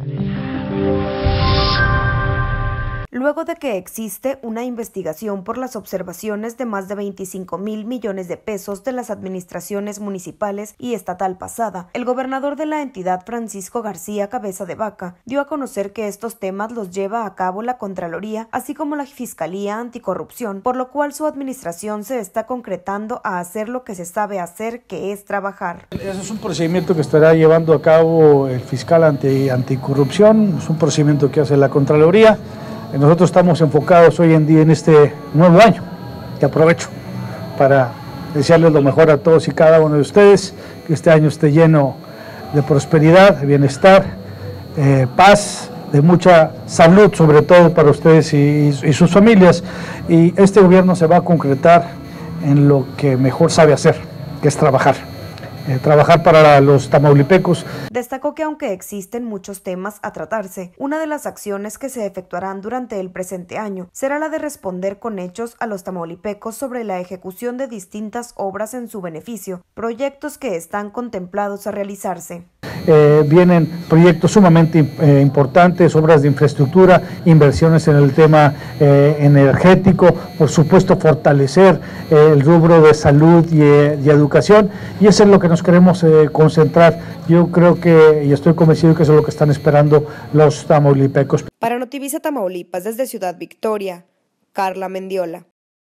Yeah. Luego de que existe una investigación por las observaciones de más de 25 mil millones de pesos de las administraciones municipales y estatal pasada. El gobernador de la entidad, Francisco García Cabeza de Vaca, dio a conocer que estos temas los lleva a cabo la Contraloría, así como la Fiscalía Anticorrupción, por lo cual su administración se está concretando a hacer lo que se sabe hacer, que es trabajar. Ese es un procedimiento que estará llevando a cabo el fiscal anti, anticorrupción, es un procedimiento que hace la Contraloría. Nosotros estamos enfocados hoy en día en este nuevo año, que aprovecho para desearles lo mejor a todos y cada uno de ustedes, que este año esté lleno de prosperidad, de bienestar, eh, paz, de mucha salud, sobre todo para ustedes y sus familias. Y este gobierno se va a concretar en lo que mejor sabe hacer, que es trabajar. Eh, trabajar para los tamaulipecos. Destacó que aunque existen muchos temas a tratarse, una de las acciones que se efectuarán durante el presente año será la de responder con hechos a los tamaulipecos sobre la ejecución de distintas obras en su beneficio, proyectos que están contemplados a realizarse. Eh, vienen proyectos sumamente eh, importantes, obras de infraestructura, inversiones en el tema eh, energético, por supuesto fortalecer el rubro de salud y, y, educación y eso es lo que nos queremos concentrar. Yo creo que y estoy convencido que eso es lo que están esperando los tamaulipecos. Para Notivisa Tamaulipas desde Ciudad Victoria, Carla Mendiola.